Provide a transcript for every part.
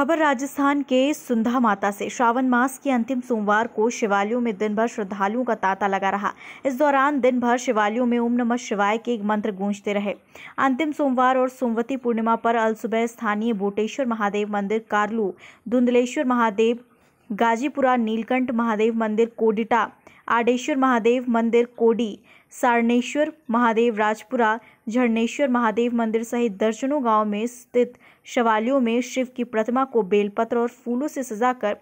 खबर राजस्थान के सुंधा माता से। श्रावण मास के अंतिम सोमवार को शिवालयों में दिन भर श्रद्धालुओं का तांता लगा रहा। इस दौरान दिन भर शिवालयों में ओम नमः शिवाय के मंत्र गूंजते रहे। अंतिम सोमवार और सोमवती पूर्णिमा पर अल सुबह स्थानीय बोटेश्वर महादेव मंदिर, कारलू, धुंधलेश्वर महादेव गाजीपुरा, नीलकंठ महादेव मंदिर, कोडिटा, आडेश्वर महादेव मंदिर, कोडी सारणेश्वर महादेव राजपुरा, झरनेश्वर महादेव मंदिर सहित दर्जनों गाँव में स्थित शिवालयों में शिव की प्रतिमा को बेलपत्र और फूलों से सजाकर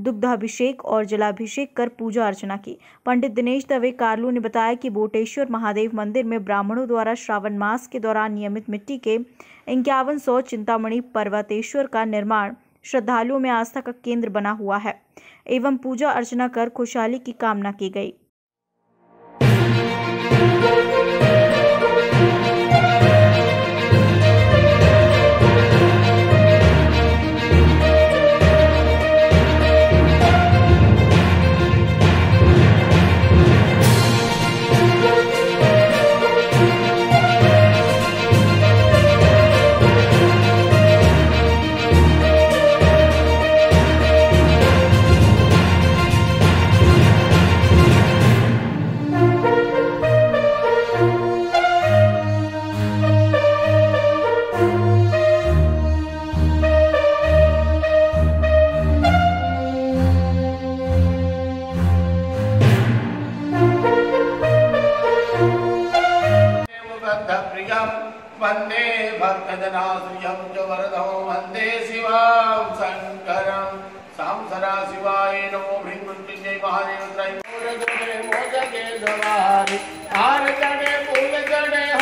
दुग्धाभिषेक और जलाभिषेक कर पूजा अर्चना की। पंडित दिनेश दवे कार्लू ने बताया कि बोटेश्वर महादेव मंदिर में ब्राह्मणों द्वारा श्रावण मास के दौरान नियमित मिट्टी के इक्यावन सौ चिंतामणि पर्वतेश्वर का निर्माण श्रद्धालुओं में आस्था का केंद्र बना हुआ है। एवं पूजा अर्चना कर खुशहाली की कामना की गई। वंदे भक्तजनाश्रियं च वरदो वंदे शिवां शङ्करं सां सदा शिवाय नमो भृङ्मृत्युञ्जय महादेव त्रैमूर्जने मोदके द्वारि हार चढ़े फूल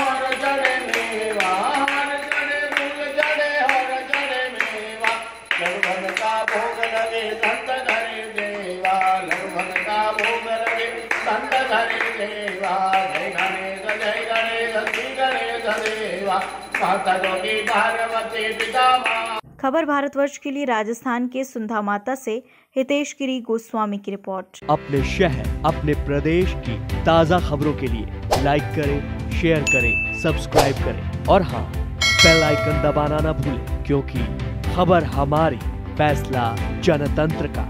हर चढ़े मेवा। हार चढ़े फूल चढ़े हर चढ़े मेवा। लड़भन का भोग लगे दंत धरे देवा। लड़भन का भोग लगे धरे देवा। जय खबर भारतवर्ष के लिए राजस्थान के सुंधा माता से हितेश गिरी गोस्वामी की रिपोर्ट। अपने शहर अपने प्रदेश की ताज़ा खबरों के लिए लाइक करें शेयर करें सब्सक्राइब करें। और हाँ बेल आइकन दबाना ना भूलें क्योंकि खबर हमारी फैसला जनतंत्र का।